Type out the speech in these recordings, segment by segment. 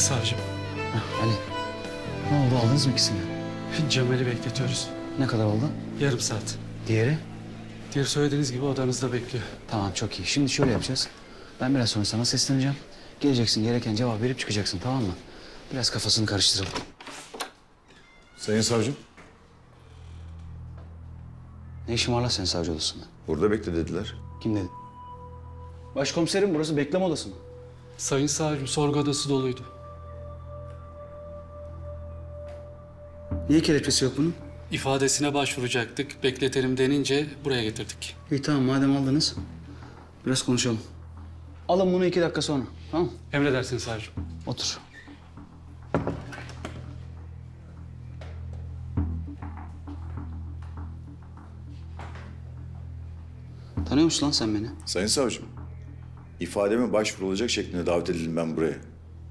Savcım, Heh, Ali. Ne oldu aldınız mı ikisini? Cemal'i bekletiyoruz. Ne kadar oldu? Yarım saat. Diğeri? Diğer söylediğiniz gibi odanızda bekliyor. Tamam çok iyi. Şimdi şöyle yapacağız. Ben biraz sonra sana sesleneceğim. Geleceksin gereken cevap verip çıkacaksın tamam mı? Biraz kafasını karıştıralım. Sayın savcım, Ne işin var lan senin savcı odasında? burada bekle dediler. Kim dedi? Başkomiserim burası bekleme odası mı? Sayın savcım, sorgu odası doluydu. Niye kelepçesi yok bunun? İfadesine başvuracaktık. Bekletelim denince buraya getirdik. İyi tamam madem aldınız. Biraz konuşalım. Alın bunu iki dakika sonra. Tamam mı? Emredersiniz savcım. Otur. Tanıyor musun lan sen beni? Sayın savcım, ifademe başvurulacak şeklinde davet edildim ben buraya.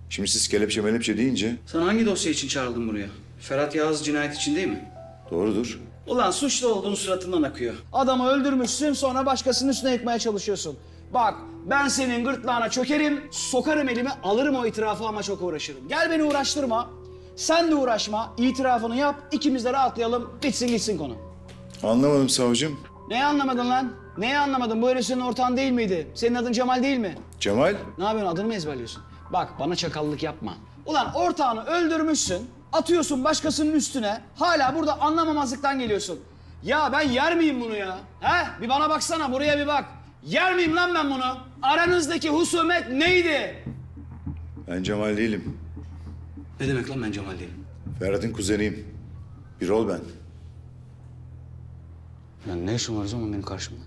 Şimdi siz kelepçe melepçe deyince Sen hangi dosya için çağrıldın buraya? Ferhat Yağız cinayet için değil mi? doğrudur. Ulan suçlu olduğun suratından akıyor. Adamı öldürmüşsün sonra başkasının üstüne yıkmaya çalışıyorsun. Bak ben senin gırtlağına çökerim, sokarım elimi, alırım o itirafı ama çok uğraşırım. Gel beni uğraştırma. Sen de uğraşma, itirafını yap, ikimiz de rahatlayalım, bitsin gitsin konu. Anlamadım savcım. Neyi anlamadın lan? Neyi anlamadın? Bu herif senin ortağın değil miydi? Senin adın Cemal değil mi? Cemal, Ne yapıyorsun? Adını mı ezberliyorsun? Bak bana çakallık yapma. Ulan ortağını öldürmüşsün, atıyorsun başkasının üstüne, hala burada anlamamazlıktan geliyorsun. Ya ben yer miyim bunu ya? He? Bir bana baksana, buraya bir bak. Yer miyim lan ben bunu? Aranızdaki husumet neydi? ben Cemal değilim. Ne demek lan ben Cemal değilim? Ferhat'ın kuzeniyim. Bir ol ben. Ya ne işin var o zaman benim karşımda?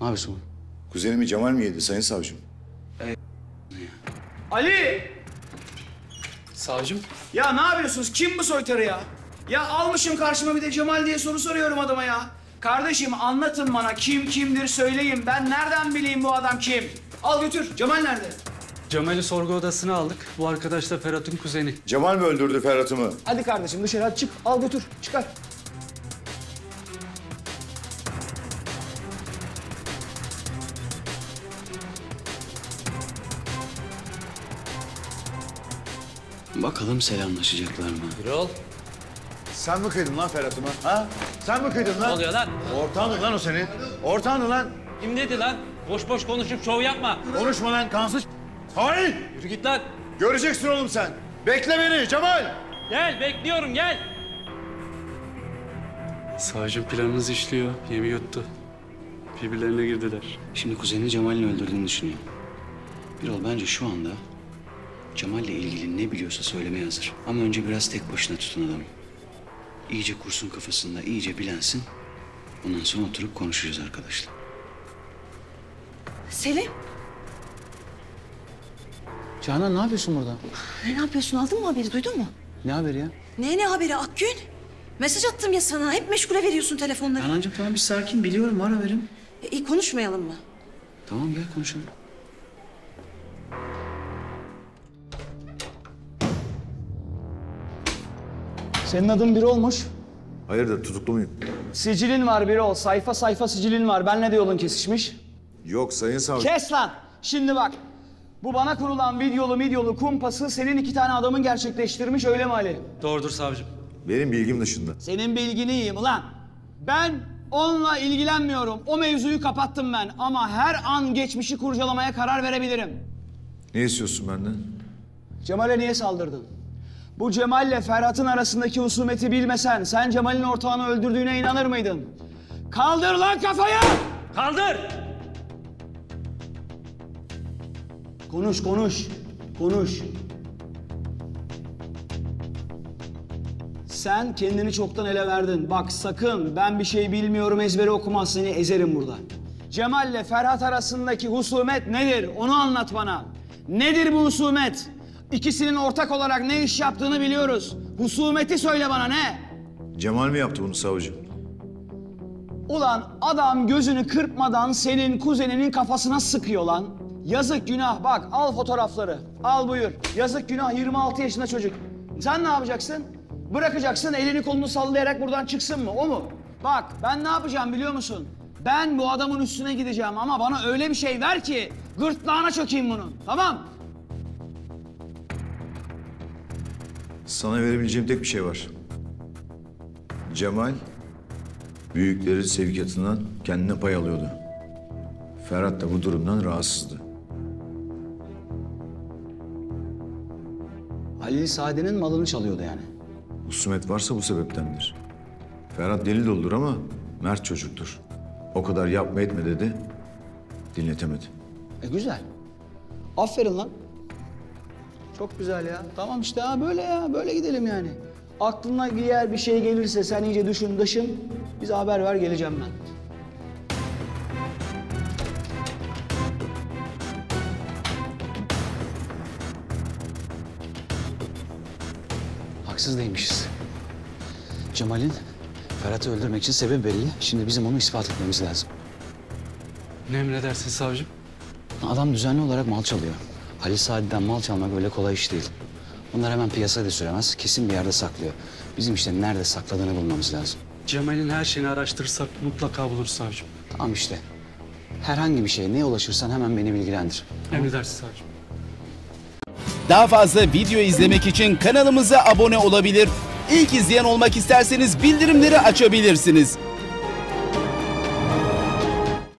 Ne yapıyorsun? Kuzenimi Cemal mi yedi sayın savcım? Ali! Savcım, Ya ne yapıyorsunuz? Kim bu soytarı ya? Ya almışım karşıma bir de Cemal diye soru soruyorum adama ya. Kardeşim anlatın bana kim kimdir söyleyin. Ben nereden bileyim bu adam kim? Al götür. Cemal nerede? Cemal'i sorgu odasına aldık. Bu arkadaş da Ferhat'ın kuzeni. Cemal mi öldürdü Ferhat'ımı? Hadi kardeşim dışarı hadi çık. Al götür. Çıkar. Bakalım selamlaşacaklar mı? Yol. Sen mi kıydın lan Ferhat'ımı? Ha? Sen mi kıydın Ne lan? oluyor lan? Ortağın lan o senin. Ortağın lan. Kim dedi lan? Boş boş konuşup şov yapma. Konuşma lan kansız. Hayır. Yürü git lan. Göreceksin oğlum sen. Bekle beni Cemal. Gel bekliyorum gel. Savcım planınız işliyor. Yemi yuttu. Birbirlerine girdiler. Şimdi kuzenini Cemal'in öldürdüğünü düşünüyor. Birol bence şu anda Cemal'le ilgili ne biliyorsa söylemeye hazır. Ama önce biraz tek başına tutun adamı. İyice kursun kafasında, iyice bilensin. Ondan sonra oturup konuşacağız arkadaşlar. Selim, Canan ne yapıyorsun burada? ne yapıyorsun? Aldın mı haberi? Duydun mu? Ne haberi ya? Ne ne haberi Akgün? Mesaj attım ya sana. Hep meşgule veriyorsun telefonları. Canancığım tamam bir sakin biliyorum var haberim. E, iyi konuşmayalım mı? Tamam gel konuşalım. Senin adın biri olmuş. Hayırdır tutuklu muyum? Sicilin var biri ol. Sayfa sayfa sicilin var. Benle de yolun kesişmiş. Yok sayın savcım. Kes lan! Şimdi bak. Bu bana kurulan videolu videolu kumpası senin iki tane adamın gerçekleştirmiş öyle mi Ali? Doğrudur savcım. Benim bilgim dışında. Senin bilgini yiyeyim ulan. Ben onunla ilgilenmiyorum. O mevzuyu kapattım ben. Ama her an geçmişi kurcalamaya karar verebilirim. Ne istiyorsun benden? Cemal'e niye saldırdın? Bu Cemal'le Ferhat'ın arasındaki husumeti bilmesen sen Cemal'in ortağını öldürdüğüne inanır mıydın? Kaldır lan kafayı! Kaldır. Konuş, konuş, konuş. Sen kendini çoktan ele verdin. Bak sakın ben bir şey bilmiyorum ezberi okumaz seni ezerim burada. Cemal'le Ferhat arasındaki husumet nedir? Onu anlat bana. Nedir bu husumet? İkisinin ortak olarak ne iş yaptığını biliyoruz. Husumeti söyle bana ne? Cemal mi yaptı bunu savcı? Ulan adam gözünü kırpmadan senin kuzeninin kafasına sıkıyor lan. Yazık günah bak al fotoğrafları. Al buyur. Yazık günah 26 yaşında çocuk. Sen ne yapacaksın? Bırakacaksın elini kolunu sallayarak buradan çıksın mı? O mu? Bak ben ne yapacağım biliyor musun? Ben bu adamın üstüne gideceğim ama bana öyle bir şey ver ki gırtlağına çökeyim bunun. Tamam? Sana verebileceğim tek bir şey var. Cemal büyükleri sevkiyatından kendine pay alıyordu. Ferhat da bu durumdan rahatsızdı. Halil Sade'nin malını çalıyordu yani. Husumet varsa bu sebeptendir. Ferhat deli doludur ama mert çocuktur. O kadar yapma etme dedi, dinletemedi. E güzel. Aferin lan. Çok güzel ya. Tamam işte ha böyle ya. Böyle gidelim yani. Aklına bir yer bir şey gelirse sen iyice düşün dışın. Bize haber ver geleceğim ben. Haksız değilmişiz. Cemal'in Ferhat'ı öldürmek için sebep belli. Şimdi bizim onu ispat etmemiz lazım. Ne emredersin savcım? Adam düzenli olarak mal çalıyor. Halil Saad'den mal çalmak öyle kolay iş değil. Bunlar hemen piyasaya da süremez. Kesin bir yerde saklıyor. Bizim işte nerede sakladığını bulmamız lazım. Cemal'in her şeyini araştırırsak mutlaka buluruz savcım. Tamam işte. Herhangi bir şeye neye ulaşırsan hemen beni bilgilendir. Emredersin savcım. Daha fazla video izlemek için kanalımıza abone olabilir. İlk izleyen olmak isterseniz bildirimleri açabilirsiniz.